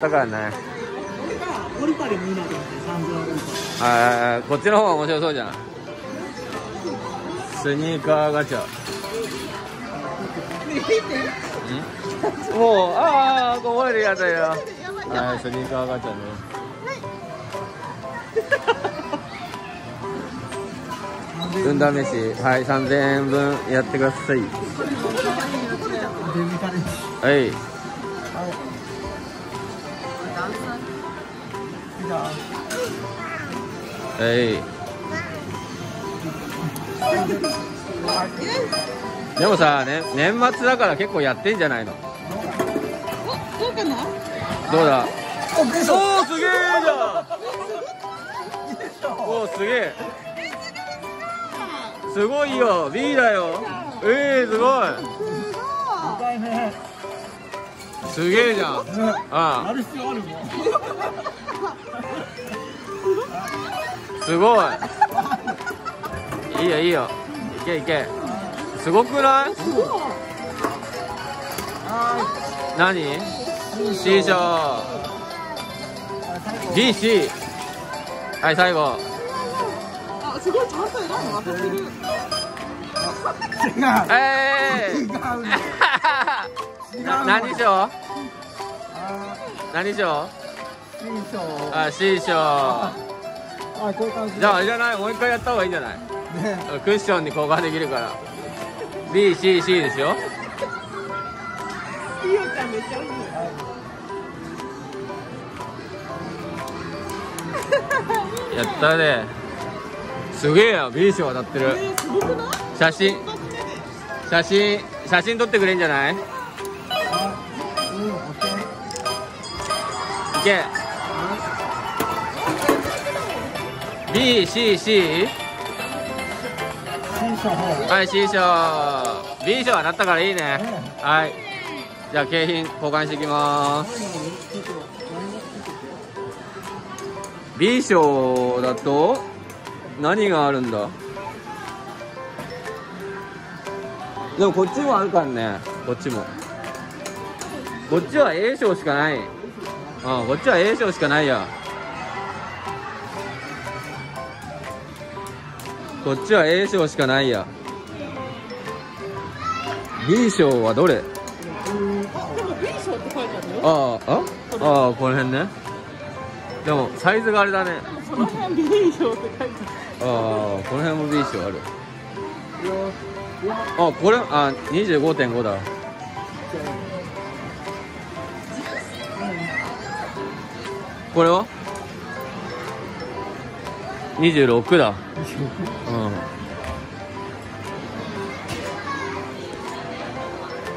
だからね。オリパリもいいなと思って三千オリあーこっちの方が面白そうじゃん。スニーカーガチャ。ん？もうああこぼれるやつよ。はいスニーカーガチャね。運試し。はい3000円分やってください。はいじゃあはいでもさ、ね、年末だ。から結構やってんじゃないのどうかなどうだおおおすげえじゃんおおすげえすごいよ B だよえー、すごいすげえじゃんやああるもんすごい。いいよいいよ。いけいけ。すごくない？は何？C 賞 BC はい最後。あ、すごいちゃんと選ぶの当たってる。違う。えー？ね違う。の何賞あ何賞ーいい賞あ C 賞あこういう感じ。じゃああれじゃない。もう一回やった方がいいんじゃない？ねクッションに交換できるから。BCC ですよ。ひよちゃんめっちゃいい。やったね。すげえよ B 賞当たってる。えー、写真。写真写真撮ってくれんじゃない？いけ新賞のはい C 賞 B 賞はなったからいいね。ね。はい。じゃあ景品交換していきます。B 賞だと何があるんだ？でもこっちもあるからね。こっちも。こっちは A 賞しかない。うんこっちは A 賞しかないやこっちは A 賞しかないや。B 賞はどれ？でも B 賞って書いてあるよ。あああ？ああこの辺ね。でもサイズがあれだね。その辺 B 賞って書いてある。ああこの辺も B 賞ある。あこれあ25.5だ。これは？26だ。うん。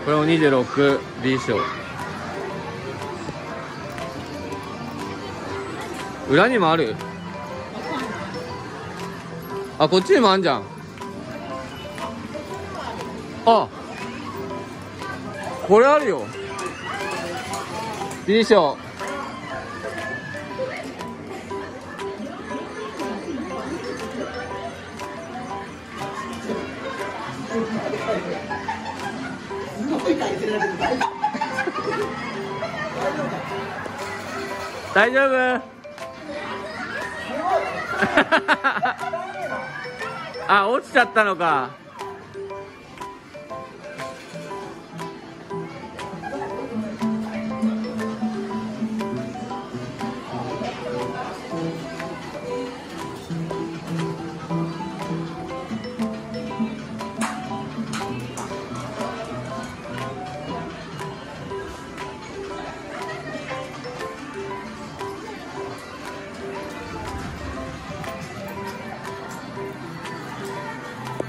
これも 26B 賞裏にもある？あこっちにもあんじゃん。あこれあるよ。B 賞大丈夫？あ落ちちゃったのか。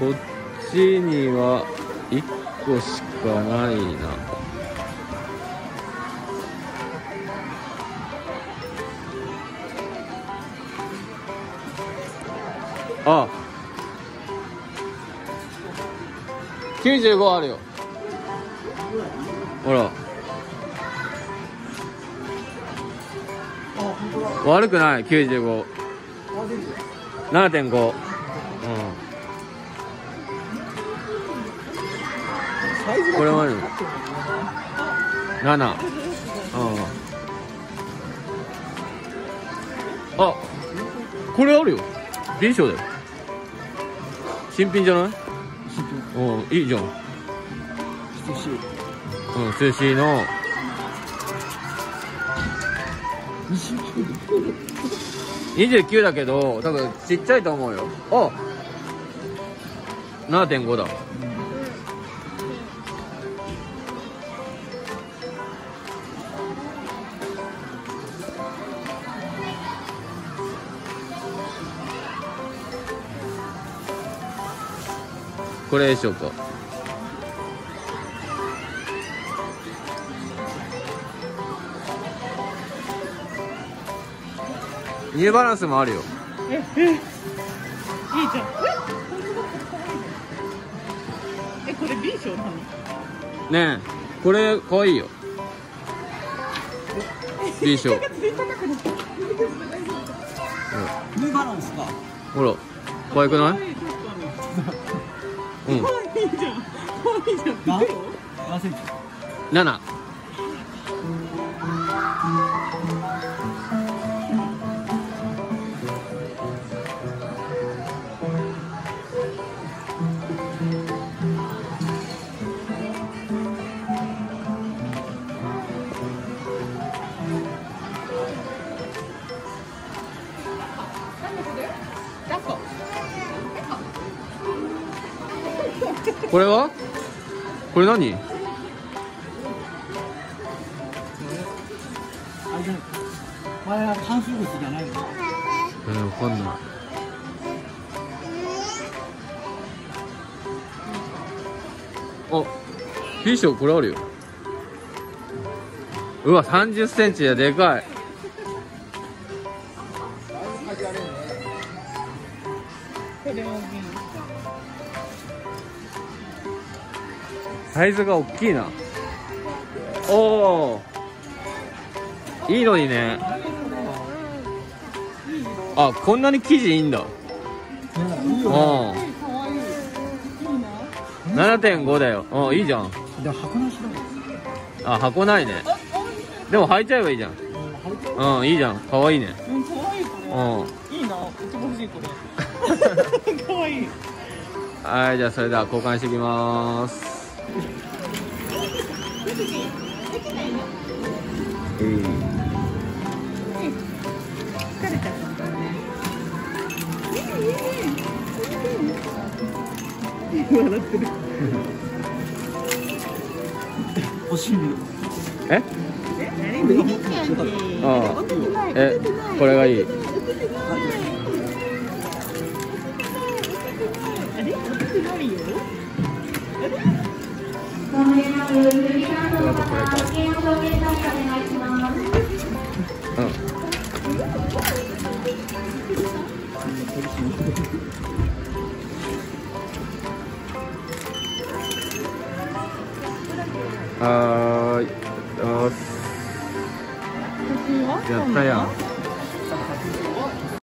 こっちには1個しかないな。あ。95あるよ。ほら。悪くない。95 7.5うん。これもある合ってる7うん。あこれあるよ。B 賞だよ。新品じゃない？うんいいじゃん。等しいうん寿司の。29だけど。多分ちっちゃいと思うよ。あ7.5だこれでしょうか。ニューバランスもあるよ。ええいいじゃん。ええこれ B 賞なの？ねえこれかわいいよ B 賞ニューバランスか。ほら可愛くない？うん。可愛いじゃん。可愛いじゃん。何これは？これ何？あれは関数物じゃないの？えー、わかんない。あ B 賞これあるよ。うわ3 0センチででかいサイズが大きいな。おおいいのにね。あこんなに生地いいんだ。うねん。可愛いいいな7.5だよ。うんいいじゃん。で箱なしだ。よあ箱ないねでも履いちゃえばいいじゃん。うんいいじゃん。かわいいね。うん。可愛いこうん。れいいな。一番欲しいこれ。可愛い。はいじゃあそれでは交換してきますえい疲れちゃったん。だね笑ってる欲しいねええああえこれがいいはーいやったやん